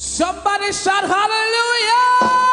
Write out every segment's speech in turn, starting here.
Somebody shout hallelujah!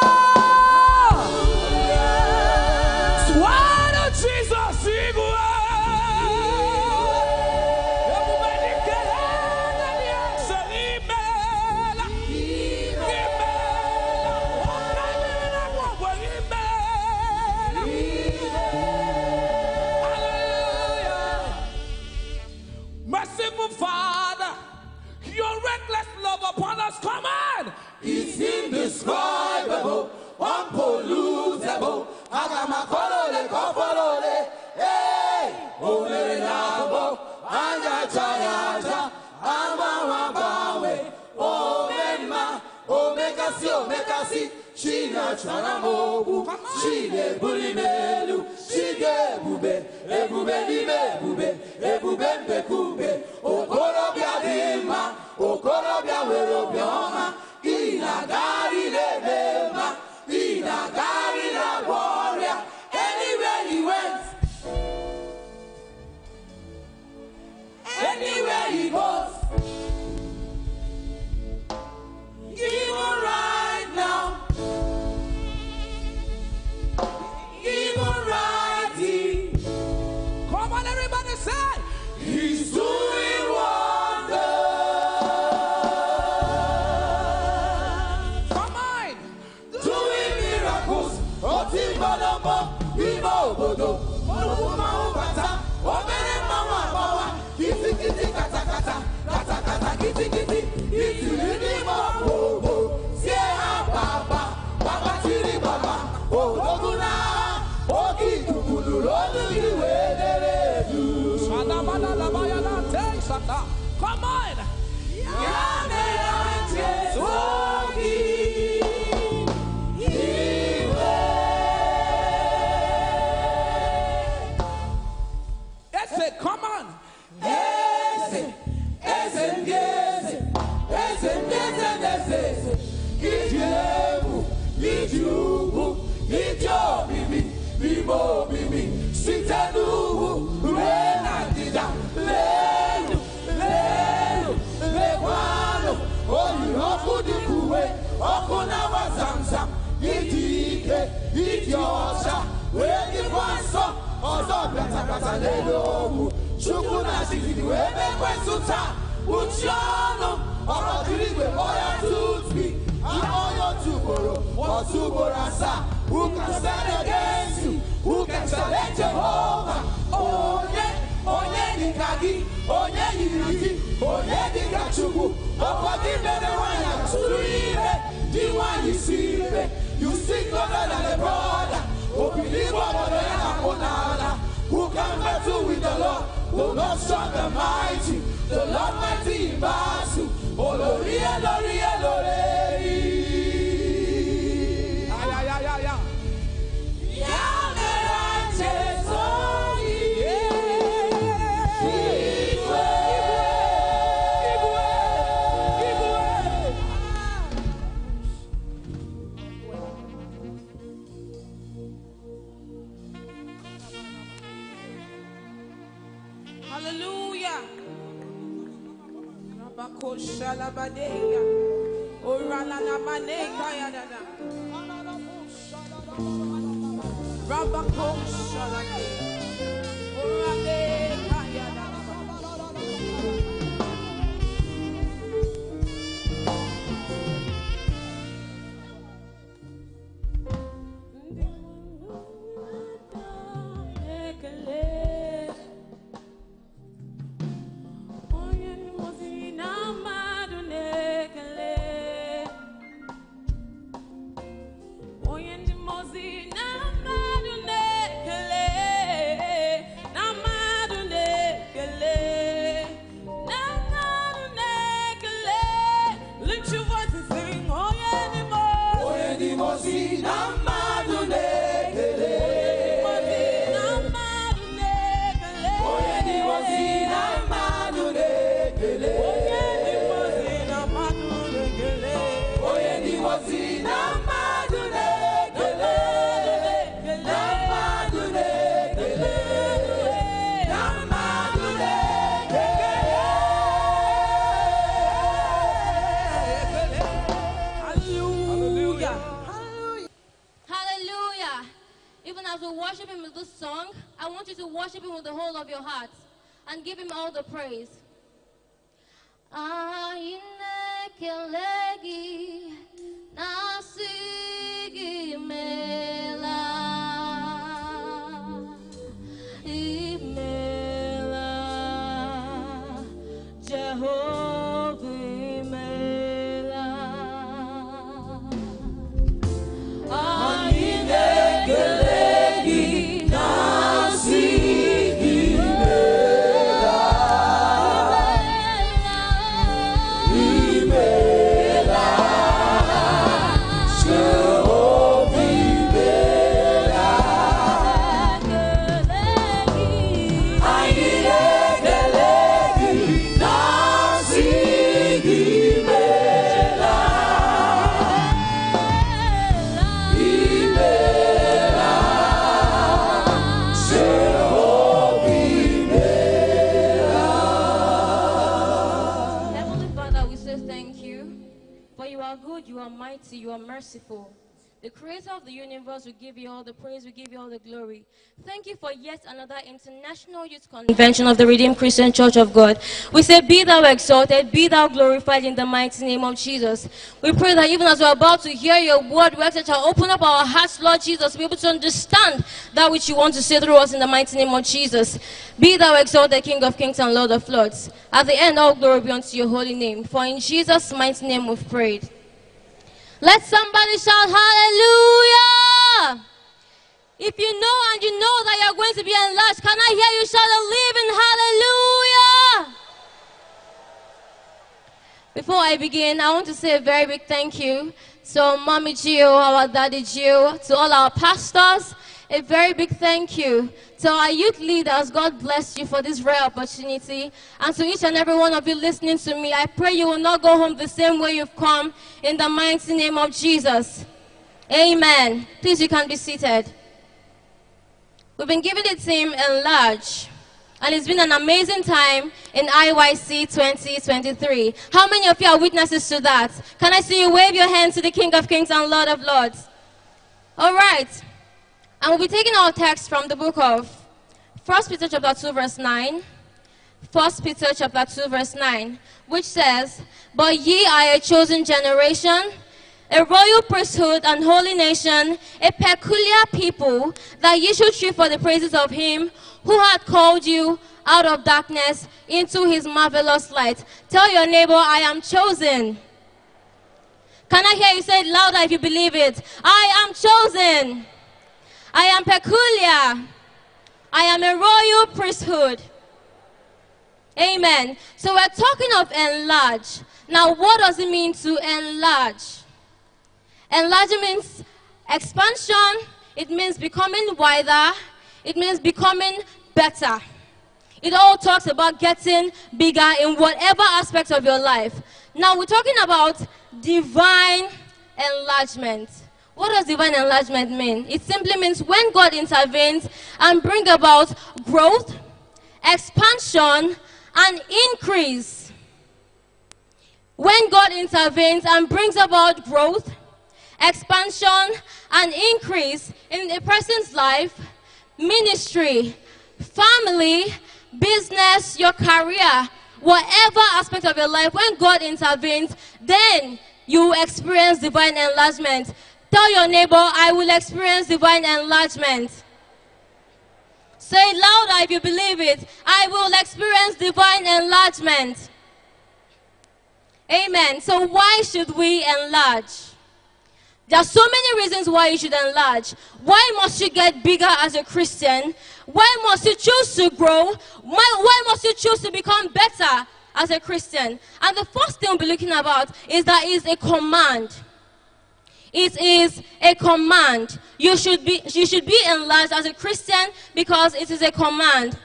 China chana mogu, chine bulimelu, bube, ebube lime ebube, ebube mbekube, ọkụ dị ka uwe, ọkụ na-agba zamzam, ịdị ike, ịdị ọcha, wee dịkwa nsọ, ọzọ bịatakata n'elu ogwu, chukwu na chigidi wee mekwesị taa, kpuchie ọnụ, jiri igwe ọya tutbi, onye otu ugboro, otu ugboro asaa, who can challenge Jehovah, onye, onye dịka gị, onye yiri gị, onye dịka chukwu, mere nwanyị atụrụ ime, dị nwanyị si ime, you still better than brother, obodo ya na-akwụ n'ala, who can battle with the Lord, the Lord strong and mighty, the Lord mighty in battle, olórí ẹ lórí I want you to worship Him with the whole of your heart and give Him all the praise. Yet another international youth convention of the Redeemed Christian Church of God. We say, Be thou exalted, be thou glorified in the mighty name of Jesus. We pray that even as we're about to hear your word, we that you open up our hearts, Lord Jesus, to be able to understand that which you want to say through us in the mighty name of Jesus. Be thou exalted, King of kings and Lord of lords. At the end, all glory be unto your holy name. For in Jesus' mighty name we've prayed. Let somebody shout hallelujah. If you know and you know that you're going to be enlarged, can I hear you shout a living hallelujah? Before I begin, I want to say a very big thank you to Mommy G.O., our Daddy G.O., to all our pastors. A very big thank you to our youth leaders. God bless you for this rare opportunity. And to each and every one of you listening to me, I pray you will not go home the same way you've come in the mighty name of Jesus. Amen. Please, you can be seated. We've been given the theme Enlarge. And it's been an amazing time in IYC 2023. How many of you are witnesses to that? Can I see you wave your hand to the King of Kings and Lord of Lords? All right. And we'll be taking our text from the book of 1 Peter chapter 2 verse 9. 1 Peter chapter 2 verse 9, which says, But ye are a chosen generation, a royal priesthood and holy nation, a peculiar people, that ye should strive for the praises of him who hath called you out of darkness into his marvelous light. Tell your neighbor, I am chosen. Can I hear you say it louder if you believe it? I am chosen. I am peculiar. I am a royal priesthood. Amen. So we're talking of enlarge. Now, what does it mean to enlarge? Enlarging means expansion, it means becoming wider, it means becoming better. It all talks about getting bigger in whatever aspect of your life. Now, we're talking about divine enlargement. What does divine enlargement mean? It simply means when God intervenes and bring about growth, expansion, and increase. When God intervenes and brings about growth, expansion, and increase in a person's life, ministry, family, business, your career, whatever aspect of your life, when God intervenes, then you experience divine enlargement. Tell your neighbor, I will experience divine enlargement. Say it louder if you believe it. I will experience divine enlargement. Amen. So, why should we enlarge? There are so many reasons why you should enlarge. Why must you get bigger as a Christian? Why must you choose to grow? Why, why must you choose to become better as a Christian? And the first thing we'll be looking about is that it's a command. It is a command. You should be you should be enlarged as a Christian because it is a command.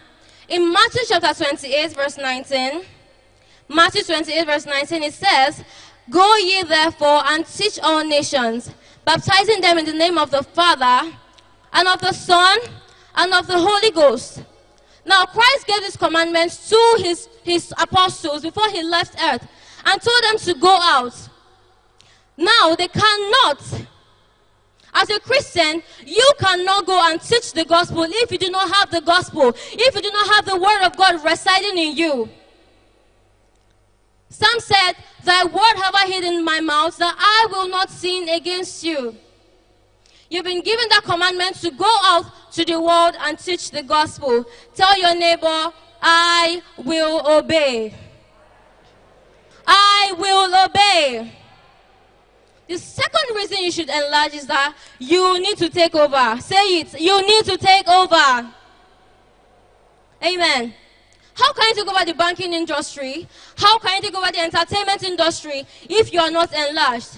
In Matthew chapter 28, verse 19, Matthew 28, verse 19, it says, Go ye therefore and teach all nations, baptizing them in the name of the Father, and of the Son, and of the Holy Ghost. Now, Christ gave these commandments to his, his apostles before he left earth and told them to go out. Now, they cannot As a Christian, you cannot go and teach the gospel if you do not have the gospel, if you do not have the word of God residing in you. Some said, Thy word have I hid in my mouth that I will not sin against you. You've been given that commandment to go out to the world and teach the gospel. Tell your neighbor, I will obey. I will obey. The second reason you should enlarge is that you need to take over. Say it. You need to take over. Amen. How can you take over the banking industry? How can you take over the entertainment industry if you are not enlarged?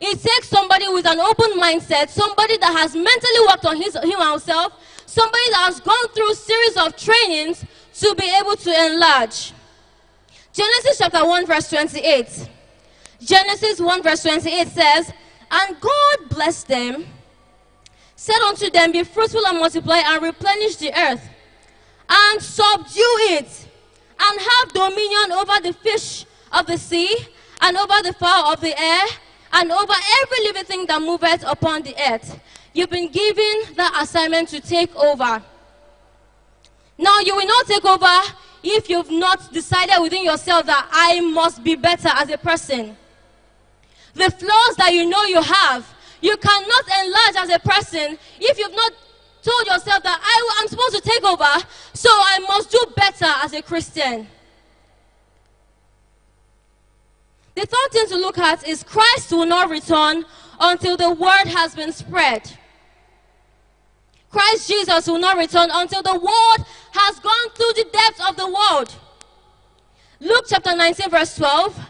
It takes somebody with an open mindset, somebody that has mentally worked on his, him or herself, somebody that has gone through a series of trainings to be able to enlarge. Genesis chapter 1, verse 28. Genesis 1, verse 28 says, And God blessed them, said unto them, Be fruitful and multiply, and replenish the earth, and subdue it, and have dominion over the fish of the sea, and over the fowl of the air, and over every living thing that moveth upon the earth. You've been given the assignment to take over. Now, you will not take over if you've not decided within yourself that I must be better as a person. The flaws that you know you have, you cannot enlarge as a person if you've not told yourself that I, am supposed to take over, so I must do better as a Christian. The third thing to look at is Christ will not return until the word has been spread. Christ Jesus will not return until the word has gone through the depths of the world. Luke chapter 19, verse 12.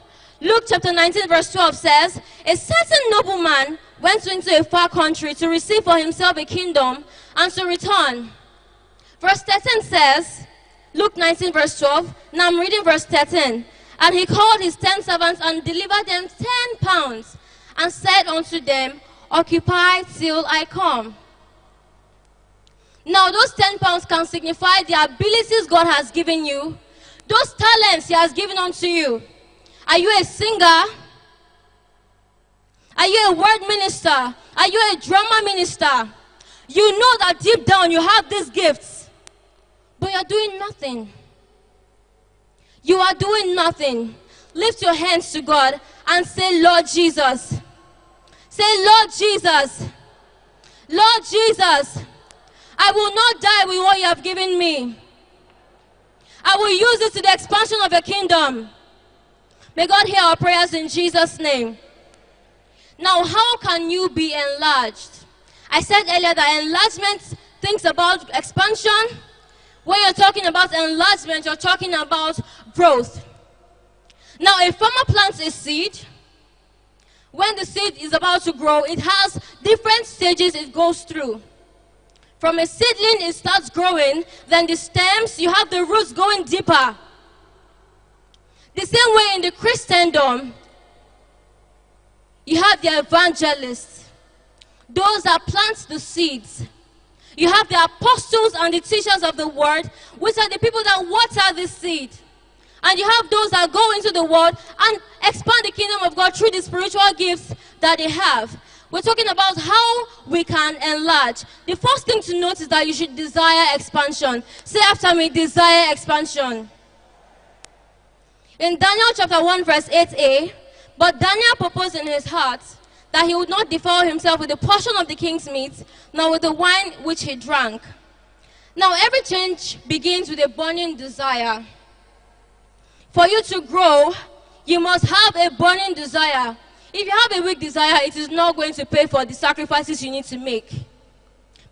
Luke chapter 19, verse 12 says, A certain nobleman went into a far country to receive for himself a kingdom and to return. Verse 13 says, Luke 19, verse 12. Now I'm reading verse 13. And he called his ten servants and delivered them ten pounds and said unto them, Occupy till I come. Now, those ten pounds can signify the abilities God has given you, those talents He has given unto you. Are you a singer? Are you a word minister? Are you a drama minister? You know that deep down you have these gifts, but you're doing nothing. You are doing nothing. Lift your hands to God and say, Lord Jesus. Say, Lord Jesus. Lord Jesus. I will not die with what you have given me. I will use it to the expansion of your kingdom. May God hear our prayers in Jesus' name. Now, how can you be enlarged? I said earlier that enlargement thinks about expansion. When you're talking about enlargement, you're talking about growth. Now, a farmer plants a seed. When the seed is about to grow, it has different stages it goes through. From a seedling, it starts growing. Then the stems, you have the roots going deeper. The same way in the Christendom, you have the evangelists, those that plant the seeds. You have the apostles and the teachers of the word, which are the people that water the seed. And you have those that go into the world and expand the kingdom of God through the spiritual gifts that they have. We're talking about how we can enlarge. The first thing to note is that you should desire expansion. Say after me, desire expansion. In Daniel chapter 1, verse 8a, but Daniel proposed in his heart that he would not defile himself with a portion of the king's meat, nor with the wine which he drank. Now, every change begins with a burning desire. For you to grow, you must have a burning desire. If you have a weak desire, it is not going to pay for the sacrifices you need to make.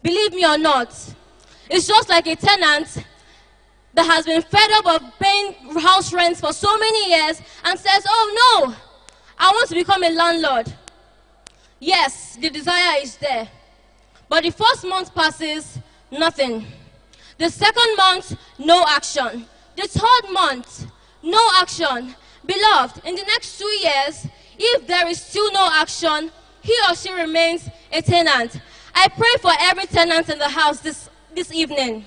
Believe me or not, it's just like a tenant that has been fed up of paying house rents for so many years and says, Oh no, I want to become a landlord. Yes, the desire is there. But the first month passes, nothing. The second month, no action. The third month, no action. Beloved, in the next two years, if there is still no action, he or she remains a tenant. I pray for every tenant in the house this, this evening.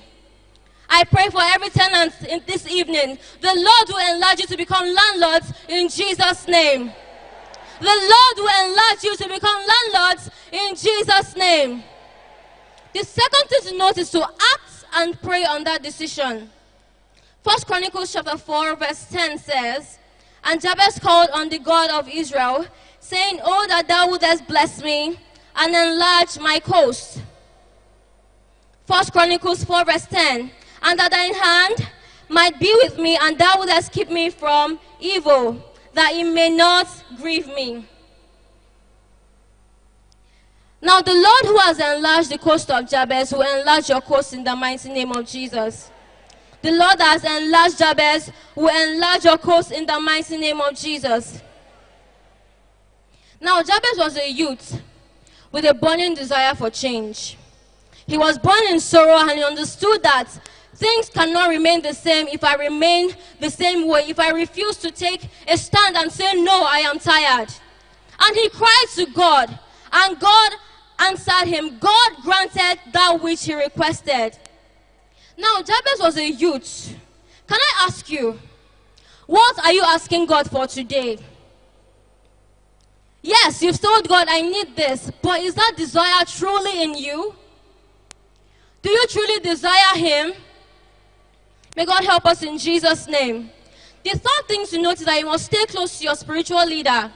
I pray for every tenant in this evening. The Lord will enlarge you to become landlords in Jesus' name. The Lord will enlarge you to become landlords in Jesus' name. The second thing to note is to act and pray on that decision. First Chronicles chapter 4, verse 10 says, And Jabez called on the God of Israel, saying, Oh, that thou wouldest bless me and enlarge my coast. First Chronicles 4, verse 10. And that thine hand might be with me, and thou wouldest keep me from evil, that it may not grieve me. Now, the Lord who has enlarged the coast of Jabez will enlarge your coast in the mighty name of Jesus. The Lord has enlarged Jabez will enlarge your coast in the mighty name of Jesus. Now, Jabez was a youth with a burning desire for change. He was born in sorrow and he understood that things cannot remain the same if I remain the same way, if I refuse to take a stand and say, No, I am tired. And he cried to God, and God answered him. God granted that which he requested. Now, Jabez was a youth. Can I ask you, what are you asking God for today? Yes, you've told God, I need this, but is that desire truly in you? Do you truly desire Him? May God help us in Jesus' name. The third thing to note is that you must stay close to your spiritual leader.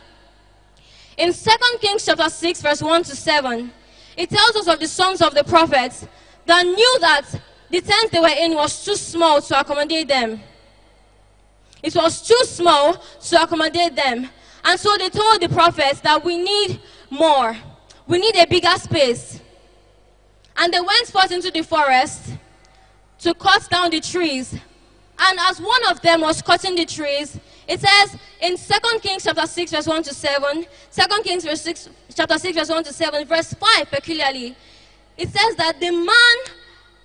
In 2 Kings chapter 6, verse 1 to 7, it tells us of the sons of the prophets that knew that the tent they were in was too small to accommodate them. It was too small to accommodate them. And so they told the prophets that we need more. We need a bigger space. And they went forth into the forest to cut down the trees. And as one of them was cutting the trees, it says in 2 Kings chapter 6, verse 1 to 7, 2 Kings verse 6, chapter 6, verse 1 to 7, verse 5 peculiarly, it says that the man,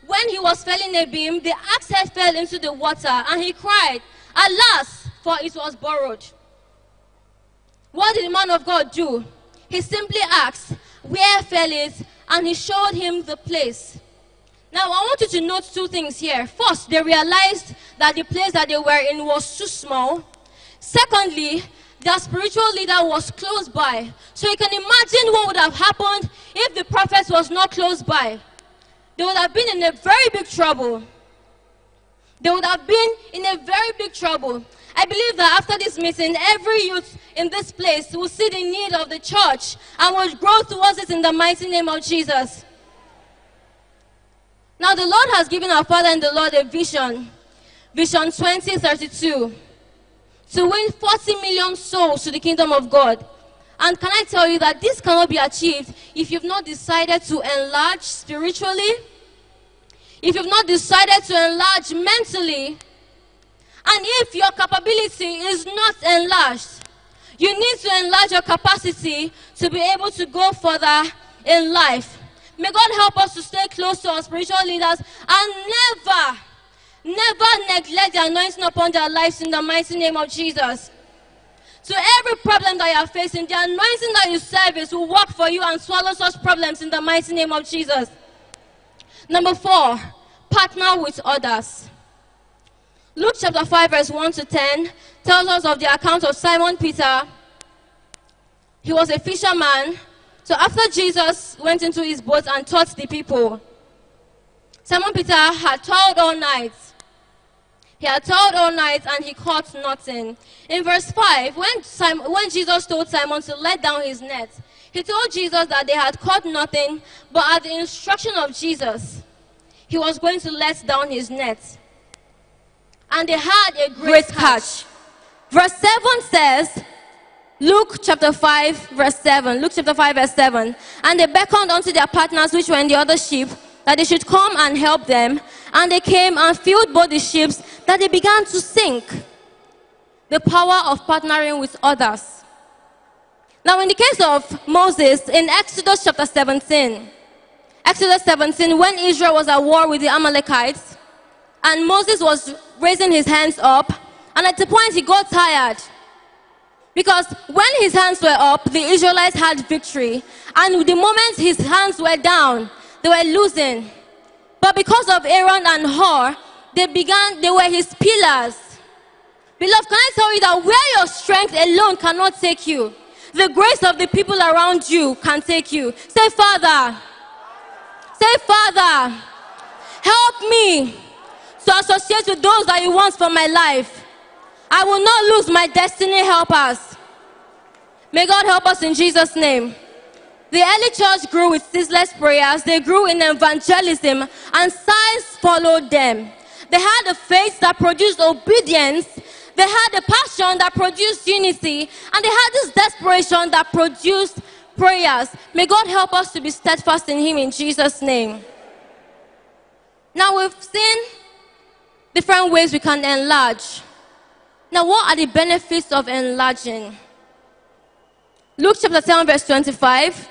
when he was felling a beam, the axe head fell into the water, and he cried, Alas, for it was borrowed. What did the man of God do? He simply asked, Where fell it? And he showed him the place. Now, I want you to note two things here. First, they realized that the place that they were in was too small. Secondly, their spiritual leader was close by. So you can imagine what would have happened if the prophet was not close by. They would have been in a very big trouble. They would have been in a very big trouble. I believe that after this meeting, every youth in this place will see the need of the church and will grow towards it in the mighty name of Jesus. Now, the Lord has given our Father and the Lord a vision, Vision 2032, to win 40 million souls to the kingdom of God. And can I tell you that this cannot be achieved if you've not decided to enlarge spiritually, if you've not decided to enlarge mentally, and if your capability is not enlarged, you need to enlarge your capacity to be able to go further in life. May God help us to stay close to our spiritual leaders and never, never neglect the anointing upon their lives in the mighty name of Jesus. So every problem that you are facing, the anointing that you service will work for you and swallow such problems in the mighty name of Jesus. Number four, partner with others. Luke chapter 5, verse 1 to 10 tells us of the account of Simon Peter. He was a fisherman. So after Jesus went into his boat and taught the people, Simon Peter had toiled all night. He had toiled all night and he caught nothing. In verse 5, when, Simon, when Jesus told Simon to let down his net, he told Jesus that they had caught nothing, but at the instruction of Jesus, he was going to let down his net and they had a great, catch. Verse 7 says, Luke chapter 5, verse 7. Luke chapter 5, verse 7. And they beckoned unto their partners which were in the other ship that they should come and help them. And they came and filled both the ships that they began to sink. The power of partnering with others. Now, in the case of Moses, in Exodus chapter 17, Exodus 17, when Israel was at war with the Amalekites, and Moses was raising his hands up, and at the point he got tired. Because when his hands were up, the Israelites had victory. And the moment his hands were down, they were losing. But because of Aaron and Hur, they began, they were his pillars. Beloved, can I tell you that where your strength alone cannot take you, the grace of the people around you can take you. Say, Father, say, Father, help me to associate with those that you want for my life. I will not lose my destiny helpers. May God help us in Jesus' name. The early church grew with ceaseless prayers, they grew in evangelism, and signs followed them. They had a faith that produced obedience, they had a passion that produced unity, and they had this desperation that produced prayers. May God help us to be steadfast in Him in Jesus' name. Now we've seen different ways we can enlarge. Now, what are the benefits of enlarging? Luke chapter 10, verse 25.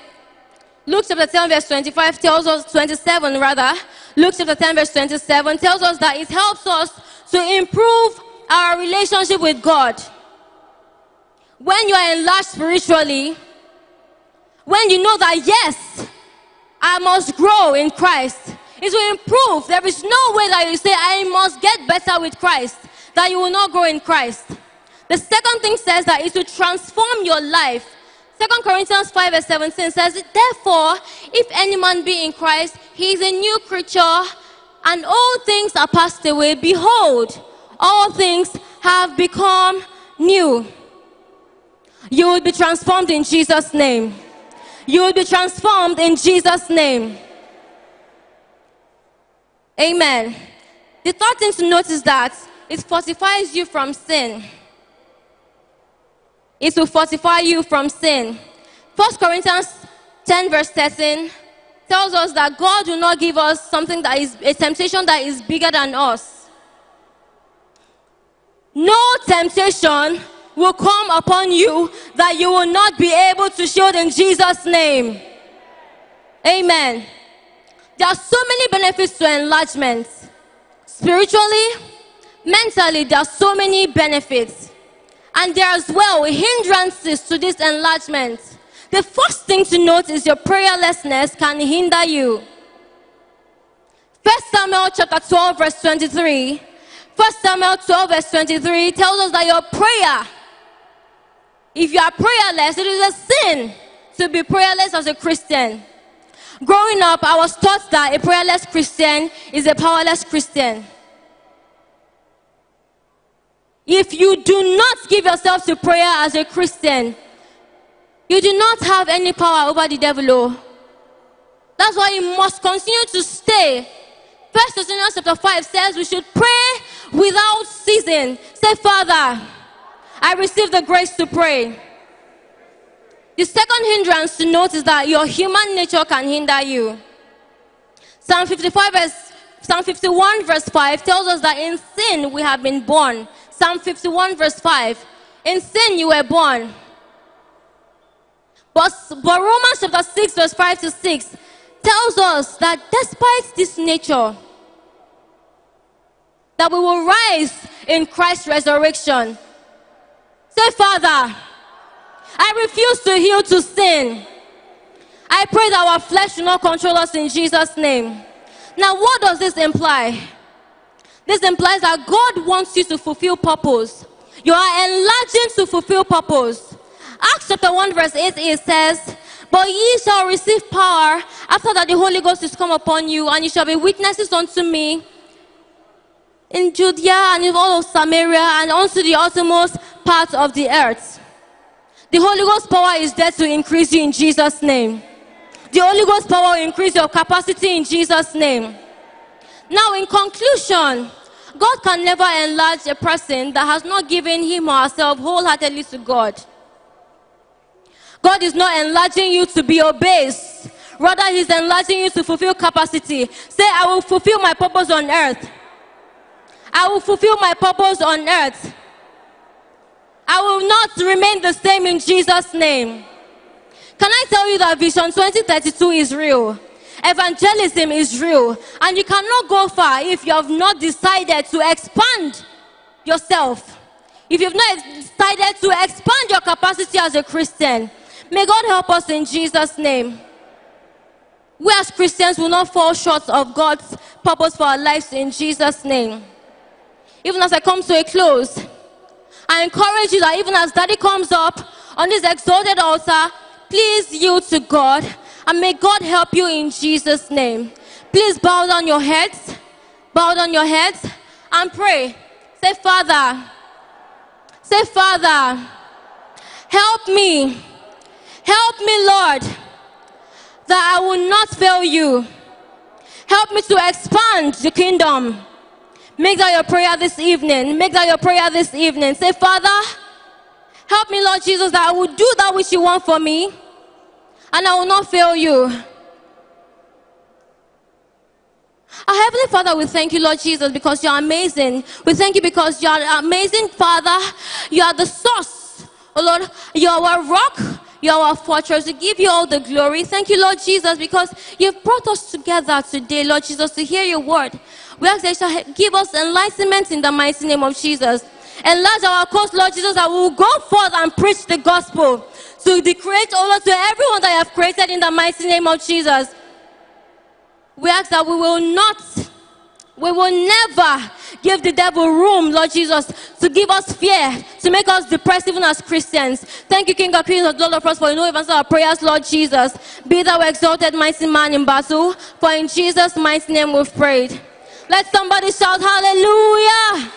Luke chapter 10, verse 25 tells us, 27 rather. Luke chapter 10, verse 27 tells us that it helps us to improve our relationship with God. When you are enlarged spiritually, when you know that yes, I must grow in Christ, it will improve. There is no way that you say, I must get better with Christ, that you will not grow in Christ. The second thing says that is to transform your life. Second Corinthians 5 verse 17 says, Therefore, if any man be in Christ, he is a new creature, and all things are passed away. Behold, all things have become new. You will be transformed in Jesus' name. You will be transformed in Jesus' name. Amen. The third thing to notice that it fortifies you from sin. It will fortify you from sin. First Corinthians 10 verse 13 tells us that God will not give us something that is a temptation that is bigger than us. No temptation will come upon you that you will not be able to shield in Jesus' name. Amen. There are so many benefits to enlargement. Spiritually, mentally, there are so many benefits. And there are as well hindrances to this enlargement. The first thing to note is your prayerlessness can hinder you. First Samuel chapter 12, verse 23. First Samuel 12, verse 23 tells us that your prayer, if you are prayerless, it is a sin to be prayerless as a Christian. Growing up, I was taught that a prayerless Christian is a powerless Christian. If you do not give yourself to prayer as a Christian, you do not have any power over the devil. oh. That's why you must continue to stay. First Thessalonians chapter 5 says we should pray without ceasing. Say, Father, I receive the grace to pray. The second hindrance to note is that your human nature can hinder you. Psalm 55 verse Psalm 51 verse 5 tells us that in sin we have been born. Psalm 51 verse 5. In sin you were born. But, but Romans chapter 6 verse 5 to 6 tells us that despite this nature, that we will rise in Christ's resurrection. Say, Father, I refuse to yield to sin. I pray that our flesh will not control us in Jesus' name. Now, what does this imply? This implies that God wants you to fulfill purpose. You are enlarging to fulfill purpose. Acts chapter 1, verse 8 it says, But ye shall receive power after that the Holy Ghost is come upon you, and ye shall be witnesses unto me in Judea and in all of Samaria and unto the uttermost parts of the earth. The Holy Ghost power is there to increase you in Jesus' name. The Holy Ghost power will increase your capacity in Jesus' name. Now, in conclusion, God can never enlarge a person that has not given him or herself wholeheartedly to God. God is not enlarging you to be obese. Rather, He's enlarging you to fulfill capacity. Say, I will fulfill my purpose on earth. I will fulfill my purpose on earth. I will not remain the same in Jesus' name. Can I tell you that Vision 2032 is real? Evangelism is real. And you cannot go far if you have not decided to expand yourself. If you've not decided to expand your capacity as a Christian, may God help us in Jesus' name. We as Christians will not fall short of God's purpose for our lives in Jesus' name. Even as I come to a close, I encourage you that even as daddy comes up, on this exalted altar, please yield to God and may God help you in Jesus' name. Please bow down your heads, bow down your heads and pray. Say, Father, say, Father, help me, help me, Lord, that I will not fail you. Help me to expand the kingdom. Make that your prayer this evening. Make that your prayer this evening. Say, Father, help me, Lord Jesus, that I will do that which you want for me and I will not fail you. Our Heavenly Father, we thank you, Lord Jesus, because you're amazing. We thank you because you're an amazing Father. You are the source. Oh Lord, you are our rock. You are our fortress. We give you all the glory. Thank you, Lord Jesus, because you've brought us together today, Lord Jesus, to hear your word. We ask that you give us enlightenment in the mighty name of Jesus. Enlarge our cause, Lord Jesus, that we will go forth and preach the gospel to the creator, Lord, to everyone that you have created in the mighty name of Jesus. We ask that we will not, we will never give the devil room, Lord Jesus, to give us fear, to make us depressed even as Christians. Thank you, King of Kings, Lord of us, for you know you've our prayers, Lord Jesus. Be thou exalted, mighty man in battle, for in Jesus' mighty name we've prayed. Let somebody shout hallelujah.